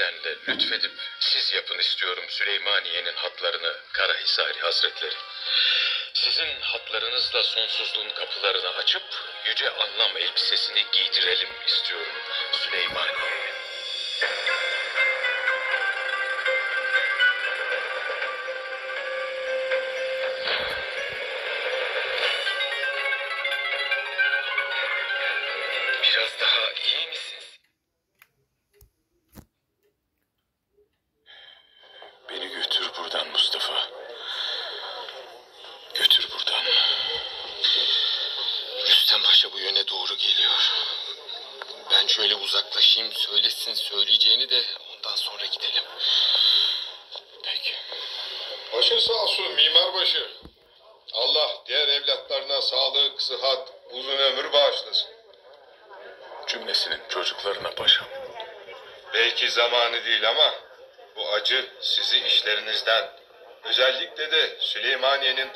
Denle lütfedip siz yapın istiyorum Süleymaniye'nin hatlarını Karahisari Hazretleri. Sizin hatlarınızla sonsuzluğun kapılarını açıp yüce anlam elbisesini giydirelim istiyorum Süleymaniye'ye. Biraz daha iyi misiniz? Beni götür buradan Mustafa. Götür buradan. Rüstem Paşa bu yöne doğru geliyor. Ben şöyle uzaklaşayım söylesin söyleyeceğini de ondan sonra gidelim. Peki. Başın sağ olsun mimarbaşı. Allah diğer evlatlarına sağlık, sıhhat, uzun ömür bağışlasın. Cümlesinin çocuklarına paşam. Belki zamanı değil ama bu acı sizi işlerinizden, özellikle de Süleymaniye'nin